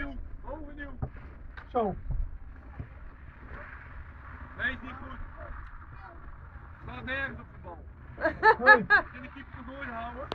Overnieuw, overnieuw. Zo. Nee, is niet goed. Staat nergens op de bal. Nee. kan de keeper mooi houden.